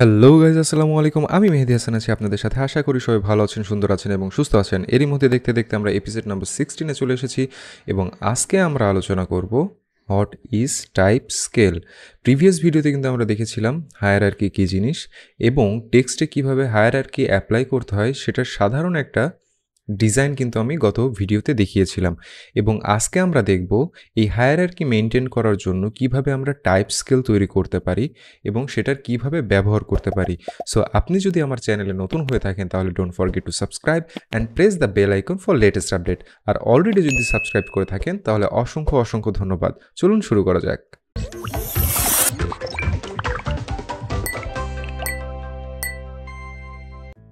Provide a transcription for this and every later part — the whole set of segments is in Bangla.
হ্যালো গাইজ আসসালামু আলাইকুম। আমি মেহেদি হাসান আছি আপনাদের সাথে। আশা করি সবাই ভালো আছেন, সুন্দর আছেন এবং সুস্থ আছেন। এরই মধ্যে দেখতে দেখতে আমরা এপিসোড নাম্বার সিক্সটিনে চলে এসেছি এবং আজকে আমরা আলোচনা করব what is type scale previous ভিডিওতে কিন্তু আমরা দেখেছিলাম হায়ার আর কি কী জিনিস এবং টেক্সটে কীভাবে হায়ার আর কি অ্যাপ্লাই করতে হয় সেটা সাধারণ একটা ডিজাইন কিন্তু আমি গত ভিডিওতে দেখিয়েছিলাম। এবং আজকে আমরা দেখব এই হায়ারার্কি মেনটেন করার জন্য কীভাবে আমরা টাইপ স্কেল তৈরি করতে পারি এবং সেটার কীভাবে ব্যবহার করতে পারি। সো আপনি যদি আমার চ্যানেলে নতুন হয়ে থাকেন, তাহলে don't forget to subscribe and press the bell icon for latest update R already যদি সাবস্ক্রাইব করে থাকেন, তাহলে অসংখ্য অসংখ্য ধন্যবাদ। চলুন শুরু করা যাক।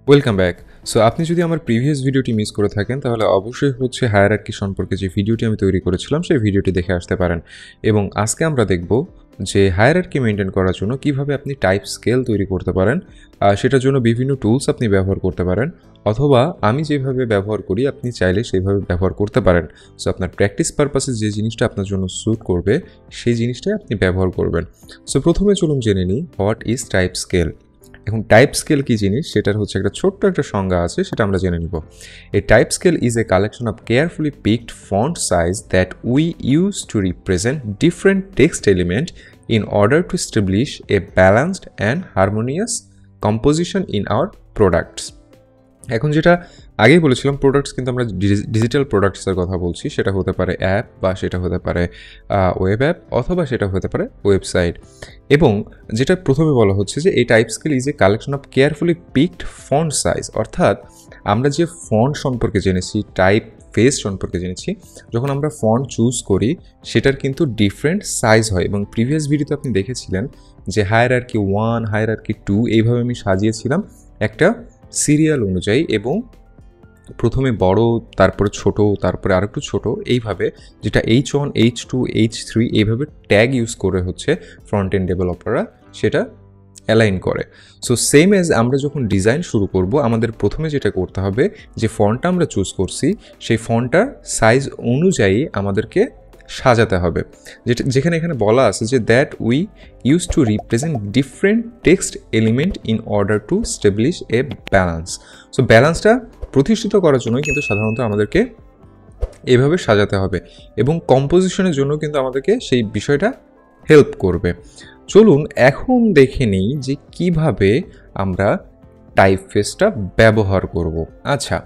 ওয়েলকাম ব্যাক সো আপনি যদি আমার প্রিভিয়াস ভিডিওটি মিস করে থাকেন, তাহলে অবশ্যই হচ্ছে হায়ারার্কি সম্পর্কে যে ভিডিওটি আমি তৈরি করেছিলাম, সেই ভিডিওটি দেখে আসতে পারেন। এবং আজকে আমরা দেখব যে হায়ারার্কি মেনটেন করার জন্য কীভাবে আপনি টাইপ স্কেল তৈরি করতে পারেন সেটার জন্য বিভিন্ন টুলস আপনি ব্যবহার করতে পারেন, অথবা আমি যেভাবে ব্যবহার করি, আপনি চাইলে সেইভাবে ব্যবহার করতে পারেন। সো আপনার প্র্যাকটিস পারপাসে যে জিনিসটা আপনার জন্য স্যুট করবে, সেই জিনিসটাই আপনি ব্যবহার করবেন। সো প্রথমে চলুন জেনে নিই হোয়াট ইজ টাইপ স্কেল এখন টাইপ স্কেল কী জিনিস? সেটার হচ্ছে একটা ছোট্ট একটা সংজ্ঞা আছে, সেটা আমরা জেনে নিব। A type scale is a collection of carefully picked font size that we use to represent different text element in order to establish a balanced and harmonious composition in our products এখন যেটা আগেই বলেছিলাম প্রোডাক্টস কিন্তু আমরা ডিজিটাল প্রোডাক্টসের কথা বলছি। সেটা হতে পারে অ্যাপ বা সেটা হতে পারে ওয়েব অ্যাপ অথবা সেটা হতে পারে ওয়েবসাইট এবং যেটা প্রথমে বলা হচ্ছে যে এই type scale is a collection of carefully picked font size অর্থাৎ আমরা যে ফন্ট সম্পর্কে জেনেছি টাইপ ফেস সম্পর্কে জেনেছি, যখন আমরা ফন্ট চুজ করি, সেটার কিন্তু ডিফারেন্ট সাইজ হয়। এবং প্রিভিয়াস ভিডিওতে আপনি দেখেছিলেন যে হায়ার আর কি ওয়ান হায়ার আর কি টু এইভাবে আমি সাজিয়েছিলাম একটা সিরিয়াল অনুযায়ী এবং প্রথমে বড়, তারপরে ছোট, তারপরে আর একটু ছোটো, এইভাবে যেটা H one H two H three এইভাবে ট্যাগ ইউজ করে হচ্ছে ফ্রন্ট এন্ড ডেভেলপাররা সেটা অ্যালাইন করে। সো সেম এজ আমরা যখন ডিজাইন শুরু করব, আমাদের প্রথমে যেটা করতে হবে, যে ফন্টটা আমরা চুজ করছি, সেই ফন্টটার সাইজ অনুযায়ী আমাদেরকে সাজাতে হবে। যেটা, যেখানে এখানে বলা আছে যে that we use to represent different text element in order to establish a balance so ব্যালেন্সটা প্রতিষ্ঠিত করার জন্য কিন্তু সাধারণত আমাদেরকে এভাবে সাজাতে হবে এবং কম্পোজিশনের জন্য কিন্তু আমাদেরকে সেই বিষয়টা হেল্প করবে। চলুন এখন দেখে নিই যে কীভাবে আমরা টাইপ ফেসটা ব্যবহার করব। আচ্ছা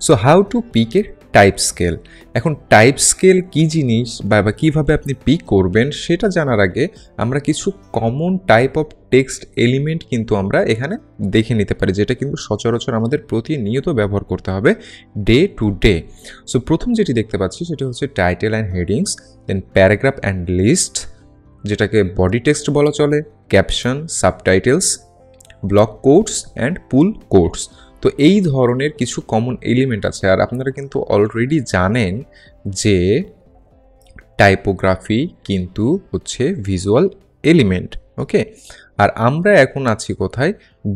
so how to pick a type scale এখন টাইপ স্কেল কী জিনিস বা কীভাবে আপনি পিক করবেন সেটা জানার আগে আমরা কিছু common type of text element কিন্তু আমরা এখানে দেখে নিতে পারি, যেটা কিন্তু সচরাচর আমাদের প্রতিনিয়ত ব্যবহার করতে হবে ডে টু ডে সো প্রথম যেটি দেখতে পাচ্ছি সেটা হচ্ছে title and headings then paragraph and list যেটাকে বডি টেক্সট বলা চলে caption subtitles block codes and pull codes তো এই ধরনের কিছু কমন এলিমেন্ট আছে। আর আপনারা কিন্তু অলরেডি জানেন যে টাইপোগ্রাফি কিন্তু হচ্ছে ভিজুয়াল এলিমেন্ট ওকে আর আমরা এখন আছি কোথায়?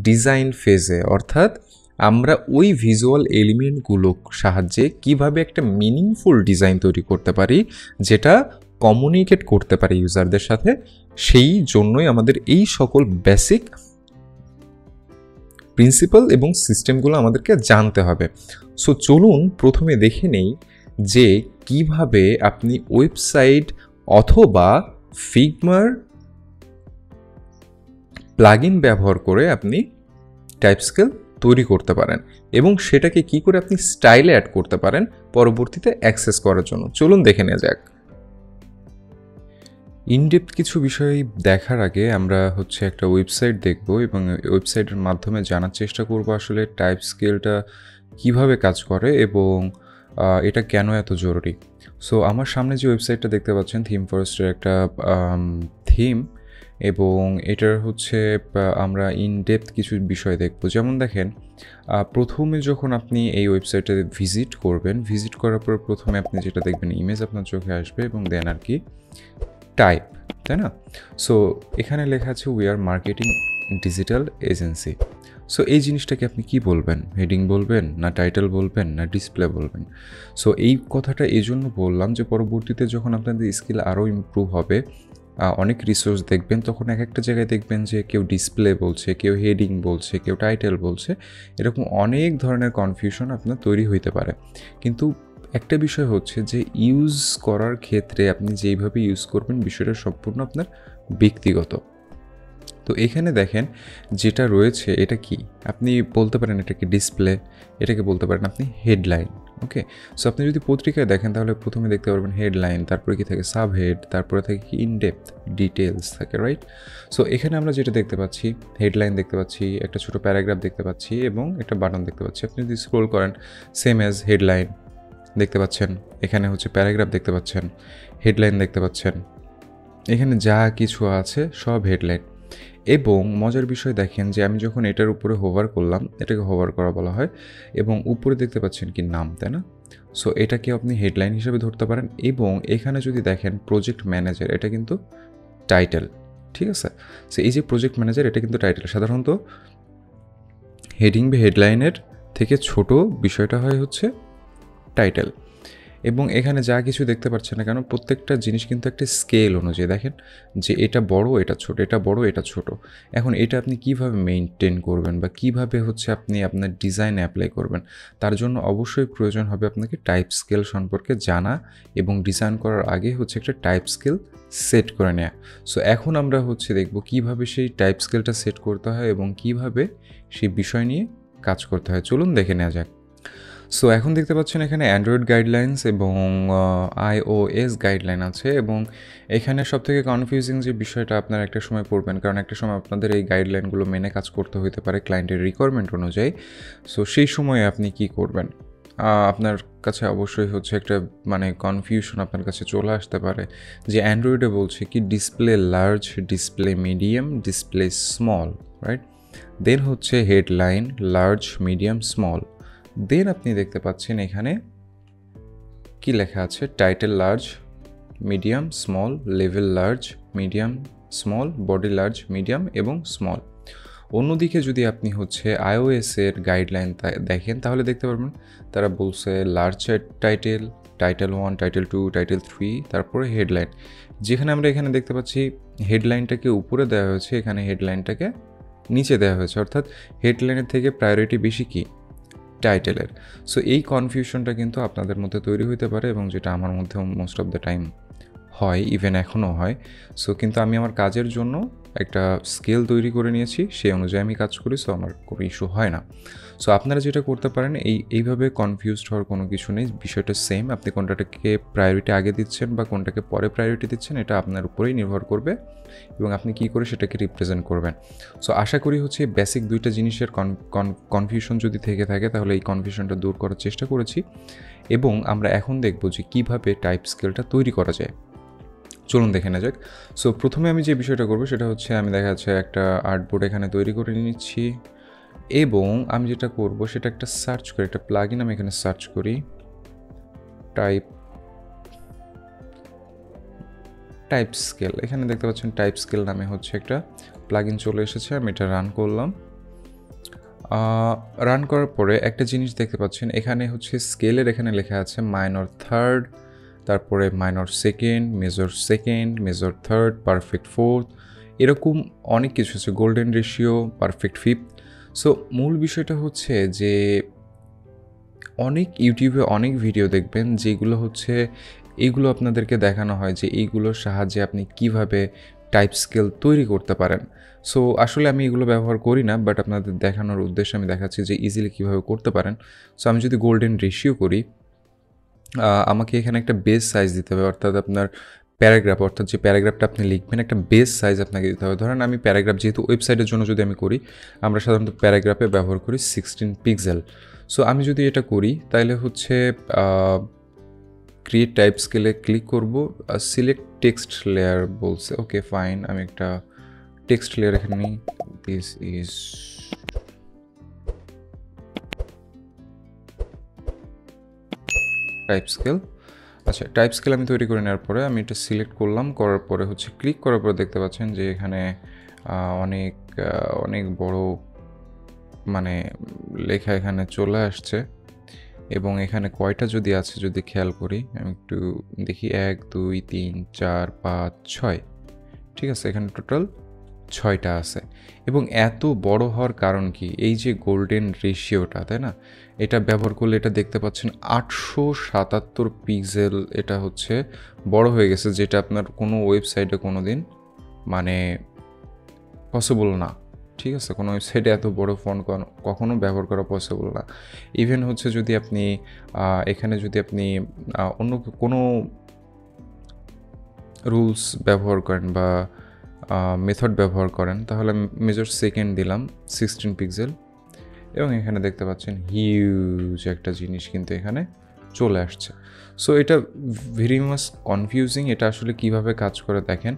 ডিজাইন ফেজে অর্থাৎ আমরা ওই ভিজুয়াল এলিমেন্টগুলো সাহায্যে কীভাবে একটা মিনিংফুল ডিজাইন তৈরি করতে পারি, যেটা কমিউনিকেট করতে পারি ইউজারদের সাথে, সেই জন্যই আমাদের এই সকল বেসিক প্রিন্সিপাল এবং সিস্টেমগুলো আমাদেরকে জানতে হবে। সো চলুন প্রথমে দেখে নেই যে কীভাবে আপনি ওয়েবসাইট অথবা ফিগমার প্লাগ ব্যবহার করে আপনি টাইপ স্কেল তৈরি করতে পারেন এবং সেটাকে কি করে আপনি স্টাইলে অ্যাড করতে পারেন পরবর্তীতে অ্যাক্সেস করার জন্য। চলুন দেখে নেওয়া যাক। ইনডেপথ কিছু বিষয় দেখার আগে আমরা হচ্ছে একটা ওয়েবসাইট দেখব এবং ওয়েবসাইটের মাধ্যমে জানার চেষ্টা করব আসলে টাইপ স্কেলটা কীভাবে কাজ করে এবং এটা কেন এত জরুরি। সো আমার সামনে যে ওয়েবসাইটটা দেখতে পাচ্ছেন থিম ফরেস্টের একটা থিম এবং এটার হচ্ছে আমরা ইন ডেপথ কিছু বিষয় দেখব। যেমন দেখেন প্রথমে যখন আপনি এই ওয়েবসাইটে ভিজিট করবেন ভিজিট করার পর প্রথমে আপনি যেটা দেখবেন ইমেজ আপনার চোখে আসবে এবং দেন আর কি টাইপ তাই না? সো এখানে লেখা আছে we are marketing digital agency so এই জিনিসটাকে আপনি কি বলবেন? হেডিং বলবেন, না টাইটেল বলবেন, না ডিসপ্লে বলবেন? সো এই কথাটা এই জন্য বললাম যে, পরবর্তীতে যখন আপনাদের স্কিল আরও ইম্প্রুভ হবে অনেক রিসোর্স দেখবেন, তখন এক একটা জায়গায় দেখবেন যে, কেউ ডিসপ্লে বলছে, কেউ হেডিং বলছে, কেউ টাইটেল বলছে, এরকম অনেক ধরনের কনফিউশন আপনার তৈরি হইতে পারে। কিন্তু একটা বিষয় হচ্ছে যে ইউজ করার ক্ষেত্রে আপনি যেইভাবে ইউজ করবেন বিষয়টা সম্পূর্ণ আপনার ব্যক্তিগত। তো এখানে দেখেন যেটা রয়েছে এটা কি? আপনি বলতে পারেন এটাকে ডিসপ্লে এটাকে বলতে পারেন আপনি হেডলাইন ওকে সো আপনি যদি পত্রিকায় দেখেন তাহলে প্রথমে দেখতে পারবেন হেডলাইন তারপরে কি থাকে? সাব হেড তারপরে থাকে কি? ইনডেপথ ডিটেলস থাকে রাইট সো এখানে আমরা যেটা দেখতে পাচ্ছি হেডলাইন দেখতে পাচ্ছি, একটা ছোট প্যারাগ্রাফ দেখতে পাচ্ছি এবং একটা বাটন দেখতে পাচ্ছি। আপনি যদি স্ক্রোল করেন সেম অ্যাজ হেডলাইন দেখতে পাচ্ছেন, এখানে হচ্ছে প্যারাগ্রাফ দেখতে পাচ্ছেন, হেডলাইন দেখতে পাচ্ছেন। এখানে যা কিছু আছে সব হেডলাইন। এবং মজার বিষয় দেখেন যে আমি যখন এটার উপরে হোভার করলাম, এটাকে হোভার করা বলা হয়, এবং উপরে দেখতে পাচ্ছেন কি নাম, তাই না? সো এটাকে আপনি হেডলাইন হিসেবে ধরতে পারেন, এবং এখানে যদি দেখেন প্রজেক্ট ম্যানেজার এটা কিন্তু টাইটেল ঠিক আছে? সো এই যে প্রজেক্ট ম্যানেজার এটা কিন্তু টাইটেল সাধারণত হেডিং বা হেডলাইনের থেকে ছোট বিষয়টা হয় হচ্ছে টাইটেল। এবং এখানে যা কিছু দেখতে পাচ্ছেন না কেন, প্রত্যেকটা জিনিস কিন্তু একটা স্কেল অনুযায়ী। দেখেন যে এটা বড়, এটা ছোট, এটা বড়, এটা ছোট। এখন এটা আপনি কীভাবে মেনটেন করবেন বা কীভাবে হচ্ছে আপনি আপনার ডিজাইন অ্যাপ্লাই করবেন, তার জন্য অবশ্যই প্রয়োজন হবে আপনাকে টাইপ স্কেল সম্পর্কে জানা এবং ডিজাইন করার আগে হচ্ছে একটা টাইপ স্কেল সেট করে নেওয়া সো এখন আমরা হচ্ছে দেখব কীভাবে সেই টাইপ স্কেলটা সেট করতে হয় এবং কীভাবে সেই বিষয় নিয়ে কাজ করতে হয়। চলুন দেখে নেওয়া যাক। সো এখন দেখতে পাচ্ছেন এখানে অ্যান্ড্রয়েড গাইডলাইন্স এবং আইওএস গাইডলাইন আছে এবং এখানে সবথেকে কনফিউজিং যে বিষয়টা আপনারা একটা সময় পড়বেন, কারণ একটা সময় আপনাদের এই গাইডলাইনগুলো মেনে কাজ করতে হতে পারে ক্লায়েন্টের রিকোয়ারমেন্ট অনুযায়ী। সো সেই সময়ে আপনি কি করবেন? আপনার কাছে অবশ্যই হচ্ছে একটা মানে কনফিউশন আপনার কাছে চলে আসতে পারে যে অ্যান্ড্রয়েডে বলছে কি display large display medium display small right then হচ্ছে headline large medium small then আপনি দেখতে পাচ্ছেন এখানে কি লেখা আছে? Title large, medium, small, level large, medium, small, body large, medium এবং স্মল। অন্যদিকে যদি আপনি হচ্ছে আইওএসের গাইডলাইন দেখেন, তাহলে দেখতে পারবেন তারা বলছে large title title one, title two, title three, তারপরে হেডলাইন। যেখানে আমরা এখানে দেখতে পাচ্ছি হেডলাইনটাকে উপরে দেওয়া হয়েছে, এখানে হেডলাইনটাকে নিচে দেওয়া হয়েছে। অর্থাৎ হেডলাইনের থেকে প্রায়োরিটি বেশি কি? টাইটেলের। সো এই কনফিউশনটা কিন্তু আপনাদের মধ্যে তৈরি হইতে পারে এবং যেটা আমার মধ্যে মোস্ট অফ দ্য টাইম হয় ইভেন এখনও হয়। সো কিন্তু আমি আমার কাজের জন্য একটা স্কেল তৈরি করে নিয়েছি, সেই অনুযায়ী আমি কাজ করি সো আমার কোনো ইস্যু হয় না। সো আপনারা যেটা করতে পারেন, এই, এইভাবে কনফিউজড হওয়ার কোনো কিছু নেই, বিষয়টা সেম আপনি কোনটাকে প্রায়োরিটি আগে দিচ্ছেন বা কোনটাকে পরে প্রায়োরিটি দিচ্ছেন, এটা আপনার উপরেই নির্ভর করবে এবং আপনি কী করে সেটাকে রিপ্রেজেন্ট করবেন। সো আশা করি হচ্ছে বেসিক দুইটা জিনিসের কনফিউশন যদি থেকে থাকে, তাহলে এই কনফিউশনটা দূর করার চেষ্টা করেছি এবং আমরা এখন দেখব যে কীভাবে টাইপ স্কেলটা তৈরি করা যায়। চলুন দেখে নেওয়া যাক। সো প্রথমে আমি যে বিষয়টা করব সেটা হচ্ছে আমি দেখা যাচ্ছে একটা আর্টবোর্ড এখানে তৈরি করে নিচ্ছি এবং আমি যেটা করব সেটা একটা সার্চ করি, একটা প্লাগ আমি এখানে সার্চ করি। টাইপ টাইপ স্কেল এখানে দেখতে পাচ্ছেন টাইপ স্কেল নামে হচ্ছে একটা প্লাগ চলে এসেছে, আমি এটা রান করলাম। রান করার পরে একটা জিনিস দেখতে পাচ্ছেন, এখানে হচ্ছে স্কেলের এখানে লেখা আছে মাইনর থার্ড তারপরে minor second major second major third perfect fourth এরকম অনেক কিছু আছে। Golden ratio perfect fifth so মূল বিষয়টা হচ্ছে যে অনেক ইউটিউবে অনেক ভিডিও দেখবেন যেগুলো হচ্ছে এইগুলো আপনাদেরকে দেখানো হয় যে এইগুলোর সাহায্যে আপনি কীভাবে টাইপ স্কেল তৈরি করতে পারেন। সো আসলে আমি এগুলো ব্যবহার করি না বাট আপনাদের দেখানোর উদ্দেশ্যে আমি দেখাচ্ছি যে ইজিলি কীভাবে করতে পারেন। সো আমি যদি গোল্ডেন রেশিও করি আমাকে এখানে একটা বেস সাইজ দিতে হবে, অর্থাৎ আপনার প্যারাগ্রাফ অর্থাৎ যে প্যারাগ্রাফটা আপনি লিখবেন, একটা বেস সাইজ আপনাকে দিতে হবে। ধরেন আমি প্যারাগ্রাফ যেহেতু ওয়েবসাইটের জন্য যদি আমি করি, আমরা সাধারণত প্যারাগ্রাফে ব্যবহার করি সিক্সটিন পিক্সেল সো আমি যদি এটা করি, তাহলে হচ্ছে ক্রিয়েট টাইপ স্কেলে ক্লিক করব সিলেক্ট টেক্সট লেয়ার বলছে। ওকে ফাইন আমি একটা টেক্সট লেয়ার এখানে নিই। দিস ইজ টাইপ স্কেল আচ্ছা টাইপ স্কেল আমি তৈরি করে নেওয়ার পরে আমি এটা সিলেক্ট করলাম, করার পরে হচ্ছে ক্লিক করার পরে দেখতে পাচ্ছেন যে এখানে অনেক অনেক বড় মানে লেখা এখানে চলে আসছে। এবং এখানে কয়টা যদি আছে, যদি খেয়াল করি, আমি একটু দেখি, এক, দুই, তিন, চার, পাঁচ, ছয়। ঠিক আছে, এখানে টোটাল ছয়টা আছে। এবং এত বড় হওয়ার কারণ কি? এই যে গোল্ডেন রেশিওটা তাই না? এটা ব্যবহার করলে এটা দেখতে পাচ্ছেন আটশো সাতাত্তর পিক্সেল এটা হচ্ছে বড় হয়ে গেছে, যেটা আপনার কোনো ওয়েবসাইটে কোনো দিন মানে পসিবল না। ঠিক আছে? কোনো ওয়েবসাইটে এত বড় ফোন কখনো ব্যবহার করা পসিবল না। ইভেন হচ্ছে যদি আপনি এখানে যদি আপনি অন্য কোনো রুলস ব্যবহার করেন বা মেথড ব্যবহার করেন, তাহলে মেজর সেকেন্ড দিলাম সিক্সটিন পিক্সেল এবং এখানে দেখতে পাচ্ছেন হিউজ একটা জিনিস কিন্তু এখানে চলে আসছে। সো এটা ভেরি মাস কনফিউজিং এটা আসলে কীভাবে কাজ করে দেখেন?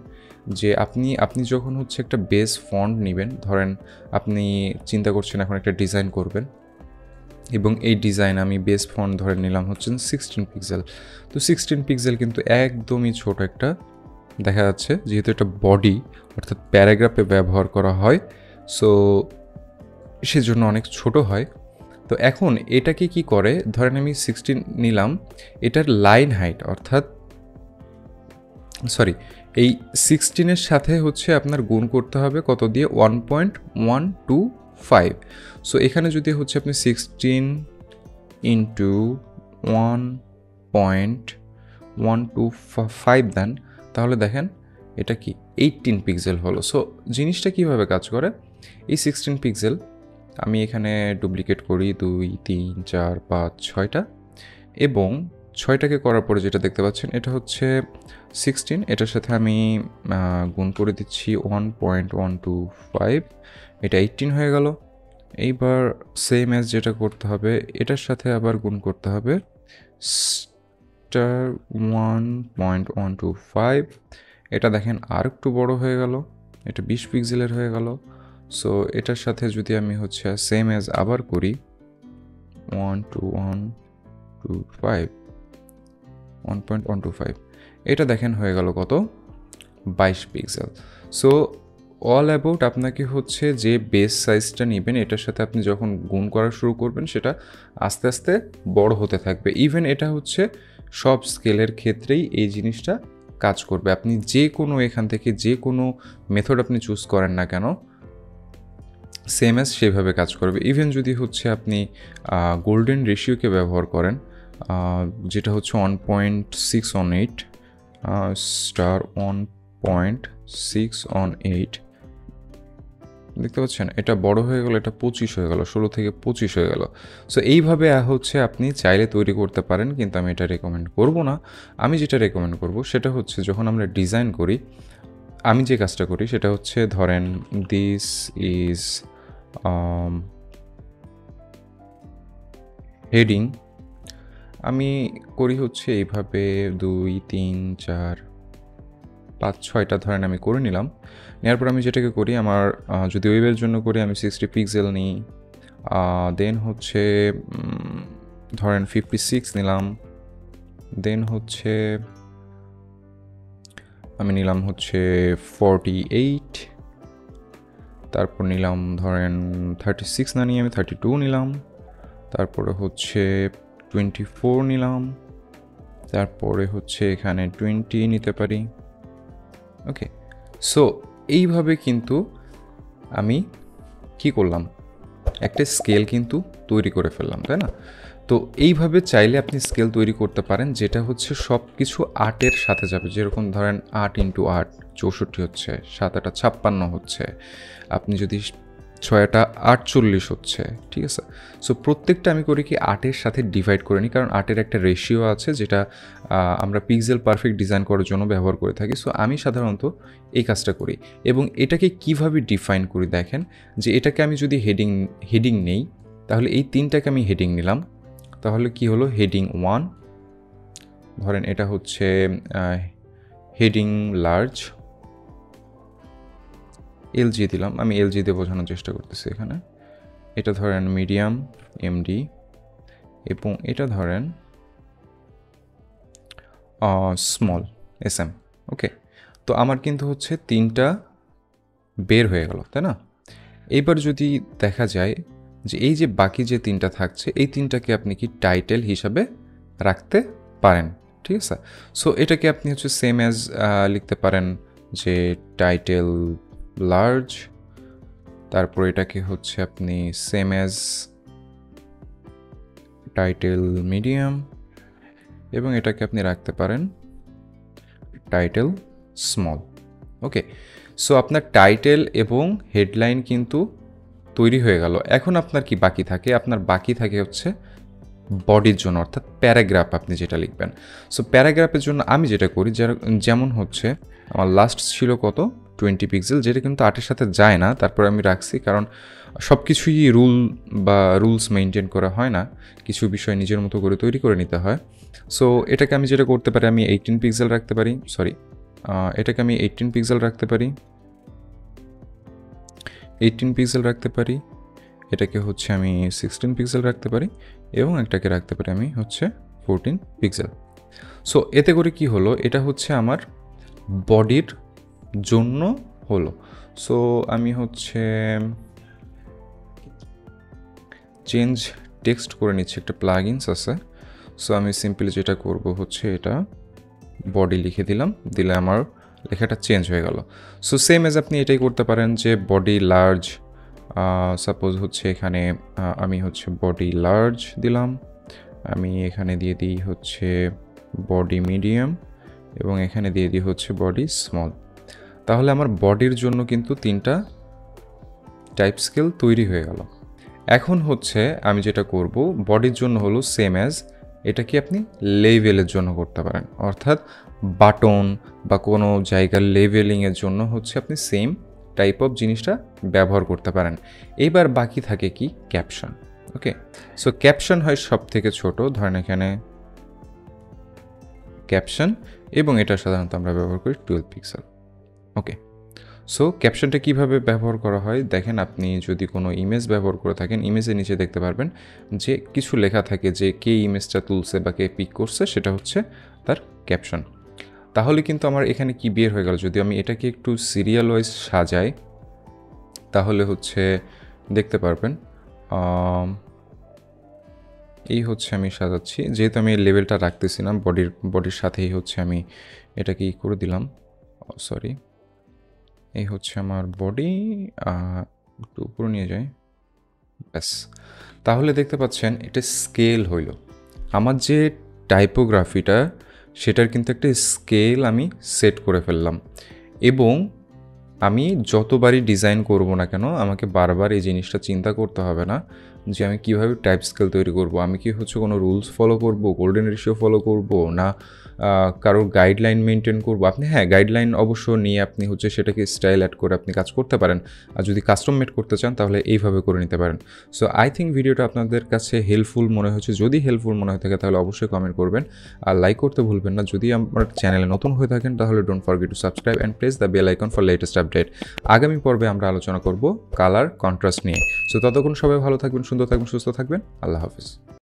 যে আপনি আপনি যখন হচ্ছে একটা বেস ফন্ড নেবেন, ধরেন আপনি চিন্তা করছেন এখন একটা ডিজাইন করবেন, এবং এই ডিজাইন আমি বেস ফন্ট ধরে নিলাম হচ্ছেন সিক্সটিন পিক্সেল তো সিক্সটিন পিক্সেল কিন্তু একদমই ছোট একটা দেখা যাচ্ছে, যেহেতু এটা বডি অর্থাৎ প্যারাগ্রাফে ব্যবহার করা হয় সো সেজন্য অনেক ছোট হয়। তো এখন এটাকে কি করে, ধরেন আমি সিক্সটিন নিলাম, এটার লাইন হাইট অর্থাৎ সরি এই সিক্সটিনের সাথে হচ্ছে আপনার গুণ করতে হবে কত দিয়ে? One point one two five so এখানে যদি হচ্ছে আপনি sixteen into one point one two five then তাহলে দেখেন, এটা কি? এইটিন পিক্সেল হলো। সো জিনিসটা কীভাবে কাজ করে? এই সিক্সটিন পিক্সেল আমি এখানে ডুপ্লিকেট করি দুই, তিন, চার, পাঁচ, ছয়টা। এবং ছয়টাকে করার পরে যেটা দেখতে পাচ্ছেন, এটা হচ্ছে সিক্সটিন এটার সাথে আমি গুণ করে দিচ্ছি one point one two five এটা এইটিন হয়ে গেল। এইবার সেম অ্যাজ যেটা করতে হবে, এটার সাথে আবার গুণ করতে হবে star one point one two five এটা দেখেন আর একটু বড় হয়ে গেল, এটা বিশ পিক্সেলের হয়ে গেল। সো এটার সাথে যদি আমি হচ্ছে সেম অ্যাজ আবার করি one two one two five one point one two five এটা দেখেন হয়ে গেল কত? বাইশ পিক্সেল সো অল অ্যাবাউট আপনাকে হচ্ছে যে বেস সাইজটা নেবেন, এটার সাথে আপনি যখন গুণ করা শুরু করবেন, সেটা আস্তে আস্তে বড় হতে থাকবে। ইভেন এটা হচ্ছে সব স্কেলের ক্ষেত্রেই এই জিনিসটা কাজ করবে। আপনি যে কোনো এখান থেকে যে কোনো মেথড আপনি চুজ করেন না কেন সেম অ্যাজ সেভাবে কাজ করবে। ইভেন যদি হচ্ছে আপনি গোল্ডেন রেশিওকে ব্যবহার করেন যেটা হচ্ছে one point six one eight star one point six one eight দেখতে পাচ্ছেন? এটা বড় হয়ে গেল, এটা পঁচিশ হয়ে গেল, ষোলো থেকে পঁচিশ হয়ে গেল। সো এইভাবে হচ্ছে আপনি চাইলে তৈরি করতে পারেন, কিন্তু আমি এটা রেকমেন্ড করব না। আমি যেটা রেকমেন্ড করব, সেটা হচ্ছে যখন আমরা ডিজাইন করি, আমি যে কাজটা করি, সেটা হচ্ছে ধরেন দিস ইজ হেডিং আমি করি হচ্ছে এইভাবে দুই, তিন, চার পাঁচ, ছয়টা ধরেন আমি করে নিলাম। নেওয়ার পর আমি যেটাকে করি, আমার যদি ওয়েবের জন্য করি, আমি সিক্সটি পিক্সেল নিই। দেন হচ্ছে ধরেন ফিফটি সিক্স নিলাম। দেন হচ্ছে, আমি নিলাম হচ্ছে ফর্টি এইট তারপর নিলাম ধরেন থার্টি সিক্স না নিয়ে আমি থার্টি টু নিলাম। তারপরে হচ্ছে টোয়েন্টি ফোর নিলাম। তারপরে হচ্ছে এখানে টোয়েন্টি নিতে পারি। ওকে সো এইভাবে কিন্তু আমি কি করলাম? একটা স্কেল কিন্তু তৈরি করে ফেললাম, তাই না? তো এইভাবে চাইলে আপনি স্কেল তৈরি করতে পারেন, যেটা হচ্ছে সব কিছু আর্টের সাথে যাবে। যেরকম ধরেন আট ইন্টু আট, চৌষট্টি হচ্ছে, সাত আটা ছাপ্পান্ন হচ্ছে। আপনি যদি ছয়টা আটচল্লিশ হচ্ছে, ঠিক আছে? সো প্রত্যেকটা আমি করি কি আটের সাথে ডিভাইড করে নিই, কারণ আটের একটা রেশিও আছে যেটা আমরা পিক্সেল পারফেক্ট ডিজাইন করার জন্য ব্যবহার করে থাকি। সো আমি সাধারণত এই কাজটা করি। এবং এটাকে কীভাবে ডিফাইন করি দেখেন, যে এটাকে আমি যদি হেডিং হেডিং নেই, তাহলে এই তিনটাকে আমি হেডিং নিলাম। তাহলে কি হলো? হেডিং ওয়ান ধরেন এটা হচ্ছে হেডিং লার্জ এলজি দিলাম। আমি এলজি দিয়ে বোঝানোর চেষ্টা করতেছি এখানে। এটা ধরেন মিডিয়াম এমডি এবং এটা ধরেন স্মল এস এম ওকে তো আমার কিন্তু হচ্ছে তিনটা বের হয়ে গেল, তাই না? এইবার যদি দেখা যায় যে এই যে বাকি যে তিনটা থাকছে, এই তিনটাকে আপনি কি টাইটেল হিসাবে রাখতে পারেন, ঠিক আছে? সো এটাকে আপনি হচ্ছে সেম অ্যাজ লিখতে পারেন যে টাইটেল লার্জ তারপর এটাকে হচ্ছে আপনি সেম অ্যাজ টাইটেল মিডিয়াম এবং এটাকে আপনি রাখতে পারেন টাইটেল স্মল ওকে সো আপনার টাইটেল এবং হেডলাইন কিন্তু তৈরি হয়ে গেল। এখন আপনার কি বাকি থাকে? আপনার বাকি থাকে হচ্ছে বডির জন্য, অর্থাৎ প্যারাগ্রাফ আপনি যেটা লিখবেন। সো প্যারাগ্রাফের জন্য আমি যেটা করি যেমন হচ্ছে, আমার লাস্ট ছিল কত? টোয়েন্টি পিক্সেল যেটা কিন্তু আটের সাথে যায় না, তারপর আমি রাখছি, কারণ সব কিছুই রুল বা রুলস মেনটেন করা হয় না, কিছু বিষয় নিজের মতো করে তৈরি করে নিতে হয়। সো এটাকে আমি যেটা করতে পারি, আমি এইটিন পিক্সেল রাখতে পারি সরি এটাকে আমি এইটিন পিক্সেল রাখতে পারি এইটিন পিক্সেল রাখতে পারি, এটাকে হচ্ছে আমি সিক্সটিন পিক্সেল রাখতে পারি, এবং একটাকে রাখতে পারি আমি হচ্ছে ফোরটিন পিক্সেল সো এতে করে কি হলো, এটা হচ্ছে আমার বডির জন্য হলো। সো আমি হচ্ছে চেঞ্জ টেক্সট করে নিচ্ছি একটা প্লাগিনস আছে। সো আমি সিম্পলি যেটা করব হচ্ছে এটা বডি লিখে দিলাম, দিলে আমার লেখাটা চেঞ্জ হয়ে গেল। সো সেম এজ আপনি এটাই করতে পারেন যে বডি লার্জ সাপোজ হচ্ছে এখানে আমি হচ্ছে বডি লার্জ দিলাম। আমি এখানে দিয়ে দিই হচ্ছে বডি মিডিয়াম এবং এখানে দিয়ে দিই হচ্ছে বডি স্মল তাহলে আমার বডির জন্য কিন্তু তিনটা টাইপ স্কেল তৈরি হয়ে গেল। এখন হচ্ছে আমি যেটা করব, বডির জন্য হলো সেম অ্যাজ এটা কি আপনি লেভেলের জন্য করতে পারেন। অর্থাৎ বাটন বা কোনো জায়গার লেভেলিংয়ের জন্য হচ্ছে আপনি সেম টাইপ অফ জিনিসটা ব্যবহার করতে পারেন। এইবার বাকি থাকে কি? ক্যাপশন ওকে সো ক্যাপশন হয় সব থেকে ছোট, ধরেন এখানে ক্যাপশন এবং এটা সাধারণত আমরা ব্যবহার করি টুয়েলভ পিক্সেল ওকে সো ক্যাপশনটা কীভাবে ব্যবহার করা হয়? দেখেন, আপনি যদি কোনো ইমেজ ব্যবহার করে থাকেন ইমেজের নিচে দেখতে পারবেন যে কিছু লেখা থাকে যে কে ইমেজটা তুলছে বা কে পিক করছে, সেটা হচ্ছে তার ক্যাপশন তাহলে কিন্তু আমার এখানে কি বের হয়ে গেল? যদি আমি এটাকে একটু সিরিয়াল ওয়াইজ সাজাই, তাহলে হচ্ছে দেখতে পারবেন এই হচ্ছে আমি সাজাচ্ছি। যেহেতু আমি লেভেলটা রাখতেছিলাম বডির বডির সাথেই হচ্ছে আমি এটাকে ই করে দিলাম সরি এই হচ্ছে আমার বডি একটু উপরে নিয়ে যাই। ব্যাস। তাহলে দেখতে পাচ্ছেন, এটা স্কেল হইল। আমার যে টাইপোগ্রাফিটা সেটার কিন্তু একটা স্কেল আমি সেট করে ফেললাম। এবং আমি যতবারই ডিজাইন করব না কেন, আমাকে বারবার এই জিনিসটা চিন্তা করতে হবে না। যে আমি কীভাবে টাইপ স্কেল তৈরি করব? আমি কি হচ্ছে কোনো রুলস ফলো করব? গোল্ডেন রেশিও ফলো করব? না কারোর গাইডলাইন মেনটেন করব? আপনি হ্যাঁ গাইডলাইন অবশ্য নিয়ে আপনি হচ্ছে সেটাকে স্টাইল অ্যাড করে আপনি কাজ করতে পারেন। আর যদি কাস্টম মেড করতে চান, তাহলে এইভাবে করে নিতে পারেন। সো আই থিঙ্ক ভিডিওটা আপনাদের কাছে হেল্পফুল মনে হচ্ছে। যদি হেল্পফুল মনে হয়ে থাকে, তাহলে অবশ্যই কমেন্ট করবেন। আর লাইক করতে ভুলবেন না। যদি আমার চ্যানেলে নতুন হয়ে থাকেন, তাহলে don't forget to subscribe and press the bell icon for latest update আগামী পর্বে আমরা আলোচনা করব কালার কন্ট্রাস্ট নিয়ে। সো ততক্ষণ সবাই ভালো থাকবেন সুন্দর থাকবেন সুস্থ থাকবেন। আল্লাহ হাফিজ।